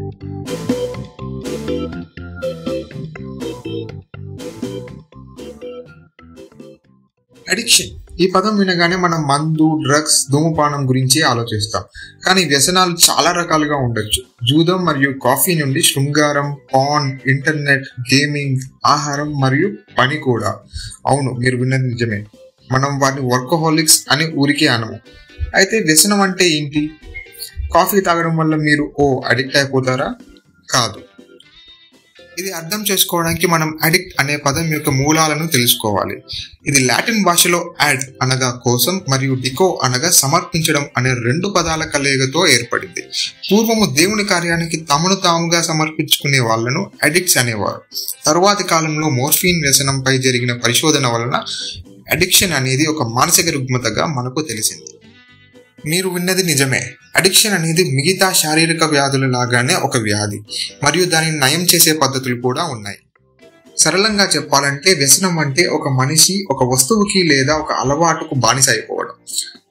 Addiction ఈ పదం వినగానే మనం మందు డ్రగ్స్ ధూమపానం గురించి ఆలోచిస్తాం. కానీ వ్యసనాలు చాలా రకాలుగా ఉండొచ్చు. జూదం మరియు కాఫీ నుండి శృంగారం పాన్ ఇంటర్నెట్ గేమింగ్ ఆహారం మరియు పని కూడా. అవును మీరు విన్నది నిజమే. మనం వాటిని వర్కహోలిక్స్ అని ఊరికే అనము. అయితే వ్యసనం అంటే ఏంటి? కాఫీ తాగడం వల్ల మీరు ఓ అడిక్ట్ అయిపోతారా? కాదు. ఇది అర్థం చేసుకోవడానికి మనం అడిక్ట్ అనే పదం యొక్క మూలాలను తెలుసుకోవాలి. ఇది లాటిన్ భాషలో యాడ్ అనగా కోసం మరియు డికో అనగా సమర్పించడం అనే రెండు పదాల కలయికతో ఏర్పడింది. పూర్వము దేవుని కార్యానికి తమను తాముగా సమర్పించుకునే వాళ్ళను అడిక్ట్స్ అనేవారు. తరువాతి కాలంలో మోర్ఫిన్ వ్యసనంపై జరిగిన పరిశోధన వలన అడిక్షన్ అనేది ఒక మానసిక రుగ్మతగా మనకు తెలిసింది. మీరు విన్నది నిజమే. అడిక్షన్ అనేది మిగతా శారీరక వ్యాధుల లాగానే ఒక వ్యాధి మరియు దానిని నయం చేసే పద్ధతులు కూడా ఉన్నాయి. సరళంగా చెప్పాలంటే వ్యసనం అంటే ఒక మనిషి ఒక వస్తువుకి లేదా ఒక అలవాటుకు బానిస అయిపోవడం.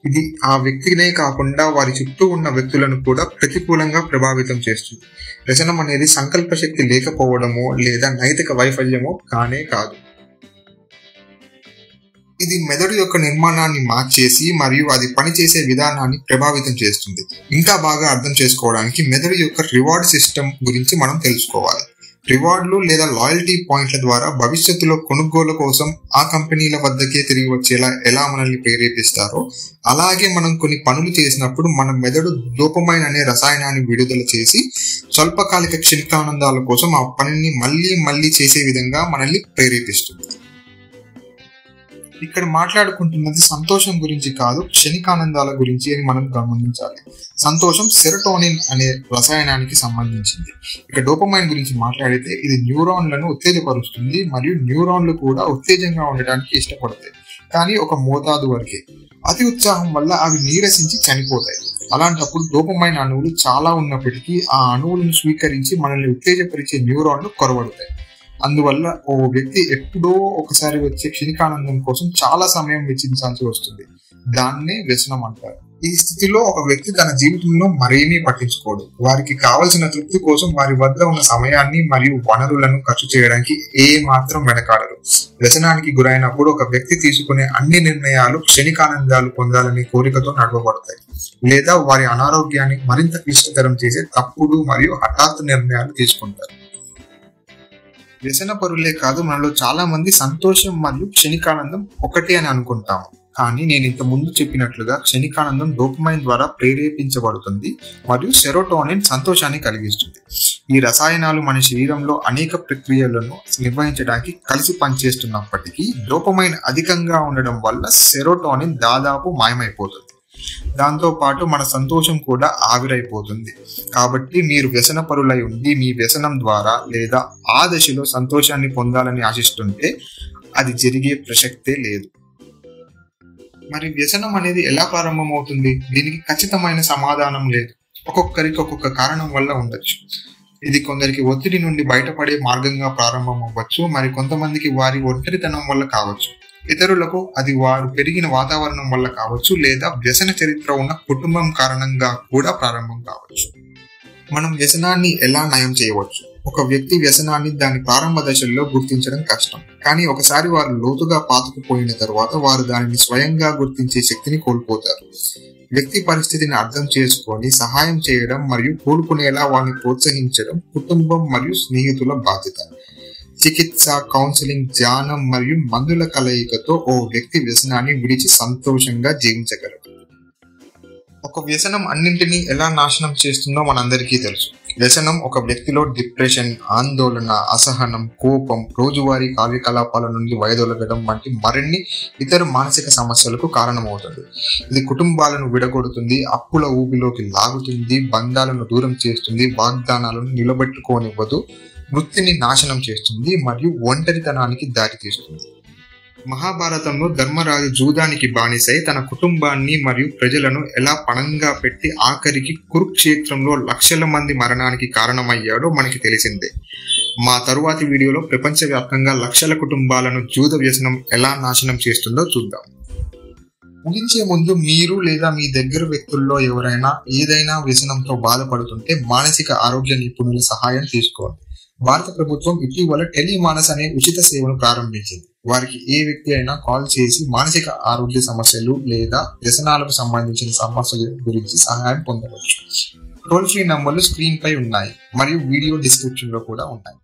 ఇది ఆ వ్యక్తినే కాకుండా వారి చుట్టూ ఉన్న వ్యక్తులను కూడా ప్రతికూలంగా ప్రభావితం చేస్తుంది. వ్యసనం అనేది సంకల్ప శక్తి లేకపోవడమో లేదా నైతిక వైఫల్యమో కానే కాదు. ఇది మెదడు యొక్క నిర్మాణాన్ని మార్చేసి మరియు అది పనిచేసే విధానాన్ని ప్రభావితం చేస్తుంది. ఇంకా బాగా అర్థం చేసుకోవడానికి మెదడు యొక్క రివార్డ్ సిస్టమ్ గురించి మనం తెలుసుకోవాలి. రివార్డులు లేదా లాయల్టీ పాయింట్ల ద్వారా భవిష్యత్తులో కొనుగోలు కోసం ఆ కంపెనీల వద్దకే తిరిగి వచ్చేలా ఎలా మనల్ని ప్రేరేపిస్తారో అలాగే మనం కొన్ని పనులు చేసినప్పుడు మన మెదడు దూపమైన అనే రసాయనాన్ని విడుదల చేసి స్వల్పకాలిక క్షణికానందాల కోసం ఆ పనిని మళ్ళీ మళ్ళీ చేసే విధంగా మనల్ని ప్రేరేపిస్తుంది. ఇక్కడ మాట్లాడుకుంటున్నది సంతోషం గురించి కాదు క్షణికానందాల గురించి అని మనం గమనించాలి. సంతోషం సెరటోనిన్ అనే రసాయనానికి సంబంధించింది. ఇక డోపమైన్ గురించి మాట్లాడితే ఇది న్యూరాన్లను ఉత్తేజపరుస్తుంది మరియు న్యూరాన్లు కూడా ఉత్తేజంగా ఉండటానికి ఇష్టపడతాయి. కానీ ఒక మోతాదు వరకే. అతి ఉత్సాహం వల్ల అవి నీరసించి చనిపోతాయి. అలాంటప్పుడు డోపమైన అణువులు చాలా ఉన్నప్పటికీ ఆ అణువులను స్వీకరించి మనల్ని ఉత్తేజపరిచే న్యూరాన్లు కొరవడతాయి. అందువల్ల ఓ వ్యక్తి ఎప్పుడో ఒకసారి వచ్చే క్షణికానందం కోసం చాలా సమయం వెచ్చించాల్సి వస్తుంది. దాన్నే వ్యసనం అంటారు. ఈ స్థితిలో ఒక వ్యక్తి తన జీవితంలో మరేమీ పట్టించుకోడు. వారికి కావలసిన తృప్తి కోసం వారి వద్ద ఉన్న సమయాన్ని మరియు వనరులను ఖర్చు చేయడానికి ఏ మాత్రం వెనకాడరు. వ్యసనానికి గురైనప్పుడు ఒక వ్యక్తి తీసుకునే అన్ని నిర్ణయాలు క్షణికానందాలు పొందాలనే కోరికతో నడవబడతాయి. లేదా వారి అనారోగ్యాన్ని మరింత క్లిష్టతరం చేసే తప్పుడు మరియు హఠాత్తు నిర్ణయాలు తీసుకుంటారు. వ్యసన పరులే కాదు మనలో చాలా మంది సంతోషం మరియు క్షణికానందం ఒకటే అని అనుకుంటాము. కానీ నేను ఇంత ముందు చెప్పినట్లుగా క్షణికానందం డోపమైన్ ద్వారా ప్రేరేపించబడుతుంది మరియు సెరోటోనిన్ సంతోషాన్ని కలిగిస్తుంది. ఈ రసాయనాలు మన శరీరంలో అనేక ప్రక్రియలను నిర్వహించడానికి కలిసి పనిచేస్తున్నప్పటికీ డోపమైన్ అధికంగా ఉండడం వల్ల సెరోటోనిన్ దాదాపు మాయమైపోతుంది. దాంతో పాటు మన సంతోషం కూడా ఆవిరైపోతుంది. కాబట్టి మీరు వ్యసన పరులై ఉండి మీ వ్యసనం ద్వారా లేదా ఆ దశలో సంతోషాన్ని పొందాలని ఆశిస్తుంటే అది జరిగే ప్రసక్తే లేదు. మరి వ్యసనం అనేది ఎలా ప్రారంభమవుతుంది? దీనికి ఖచ్చితమైన సమాధానం లేదు. ఒక్కొక్కరికి ఒక్కొక్క కారణం వల్ల ఉండొచ్చు. ఇది కొందరికి ఒత్తిడి నుండి బయటపడే మార్గంగా ప్రారంభం అవ్వచ్చు మరి కొంతమందికి వారి ఒంటరితనం వల్ల కావచ్చు. ఇతరులకు అది వారు పెరిగిన వాతావరణం వల్ల కావచ్చు లేదా వ్యసన చరిత్ర ఉన్న కుటుంబం కారణంగా కూడా ప్రారంభం కావచ్చు. మనం వ్యసనాన్ని ఎలా నయం చేయవచ్చు? ఒక వ్యక్తి వ్యసనాన్ని దాని ప్రారంభ దశల్లో గుర్తించడం కష్టం. కానీ ఒకసారి వారు లోతుగా పాతుకుపోయిన తర్వాత వారు దానిని స్వయంగా గుర్తించే శక్తిని కోల్పోతారు. వ్యక్తి పరిస్థితిని అర్థం చేసుకొని సహాయం చేయడం మరియు కోలుకునేలా వారిని ప్రోత్సహించడం కుటుంబం మరియు స్నేహితుల బాధ్యత. చికిత్స కౌన్సిలింగ్ ధ్యానం మరియు మందుల కలయికతో ఓ వ్యక్తి వ్యసనాన్ని విడిచి సంతోషంగా జీవించగలరు ఒక వ్యసనం అన్నింటినీ ఎలా నాశనం చేస్తుందో మనందరికీ తెలుసు. వ్యసనం ఒక వ్యక్తిలో డిప్రెషన్ ఆందోళన అసహనం కోపం రోజువారీ కార్యకలాపాల నుండి వైదొలగడం వంటి మరిన్ని ఇతర మానసిక సమస్యలకు కారణమవుతుంది. ఇది కుటుంబాలను విడగొడుతుంది అప్పుల ఊపిలోకి లాగుతుంది బంధాలను దూరం చేస్తుంది వాగ్దానాలను నిలబెట్టుకోనివ్వదు వృత్తిని నాశనం చేస్తుంది మరియు ఒంటరితనానికి దారితీస్తుంది మహాభారతంలో ధర్మరాజు జూదానికి బానిసై తన కుటుంబాన్ని మరియు ప్రజలను ఎలా పణంగా పెట్టి ఆఖరికి కురుక్షేత్రంలో లక్షల మంది మరణానికి కారణమయ్యాడో మనకి తెలిసిందే. మా తరువాతి వీడియోలో ప్రపంచవ్యాప్తంగా లక్షల కుటుంబాలను జూద వ్యసనం ఎలా నాశనం చేస్తుందో చూద్దాం. ముగించే ముందు మీరు లేదా మీ దగ్గర వ్యక్తుల్లో ఎవరైనా ఏదైనా వ్యసనంతో బాధపడుతుంటే మానసిక ఆరోగ్య నిపుణుల సహాయం తీసుకోండి. భారత ప్రభుత్వం ఇటీవల టెలిమానస్ అనే ఉచిత సేవను ప్రారంభించింది. వారికి ఏ వ్యక్తి అయినా కాల్ చేసి మానసిక ఆరోగ్య సమస్యలు లేదా వ్యసనాలకు సంబంధించిన సమస్యల గురించి సహాయం పొందవచ్చు. టోల్ ఫ్రీ నంబర్లు స్క్రీన్ పై ఉన్నాయి మరియు వీడియో డిస్క్రిప్షన్లో కూడా ఉన్నాయి.